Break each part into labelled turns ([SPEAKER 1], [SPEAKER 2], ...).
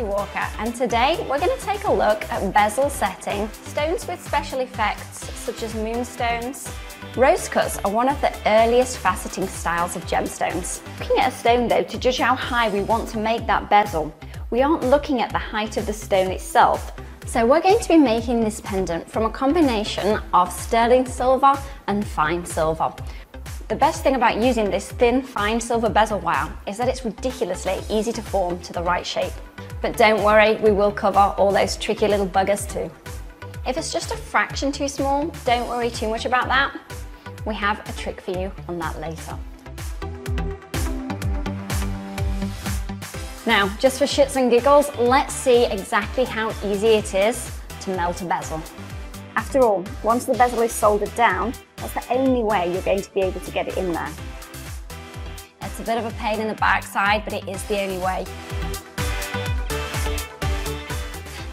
[SPEAKER 1] Walker and today we're going to take a look at bezel setting, stones with special effects such as moonstones. Rose cuts are one of the earliest faceting styles of gemstones. Looking at a stone though to judge how high we want to make that bezel, we aren't looking at the height of the stone itself. So we're going to be making this pendant from a combination of sterling silver and fine silver. The best thing about using this thin, fine silver bezel wire is that it's ridiculously easy to form to the right shape. But don't worry, we will cover all those tricky little buggers too. If it's just a fraction too small, don't worry too much about that. We have a trick for you on that later. Now, just for shits and giggles, let's see exactly how easy it is to melt a bezel. After all, once the bezel is soldered down, that's the only way you're going to be able to get it in there. It's a bit of a pain in the backside, but it is the only way.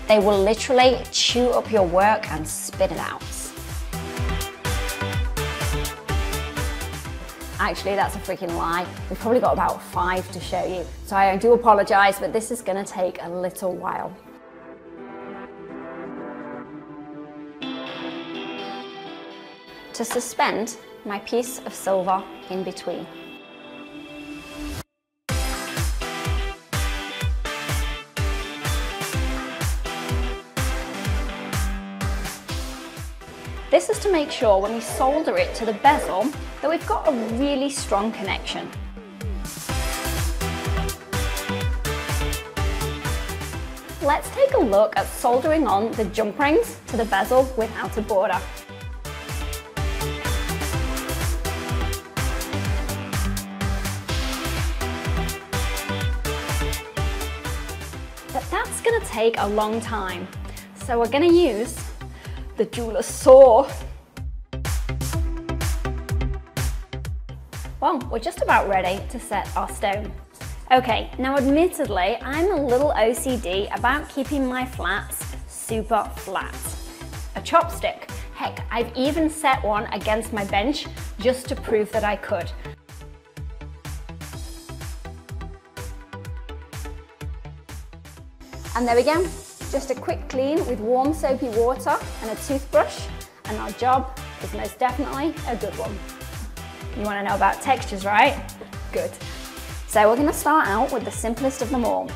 [SPEAKER 1] They will literally chew up your work and spit it out. Actually, that's a freaking lie. We've probably got about five to show you. So I do apologize, but this is gonna take a little while. to suspend my piece of silver in between. This is to make sure when we solder it to the bezel that we've got a really strong connection. Let's take a look at soldering on the jump rings to the bezel without a border. But that's gonna take a long time. So we're gonna use the jeweler's saw. Well, we're just about ready to set our stone. Okay, now admittedly, I'm a little OCD about keeping my flats super flat. A chopstick, heck, I've even set one against my bench just to prove that I could. And there we go, just a quick clean with warm soapy water and a toothbrush and our job is most definitely a good one. You want to know about textures, right? Good. So we're going to start out with the simplest of them all,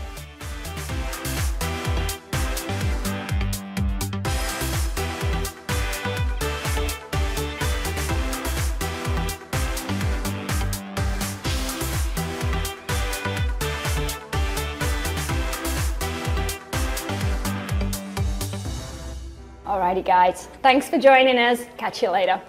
[SPEAKER 1] Alrighty guys, thanks for joining us. Catch you later.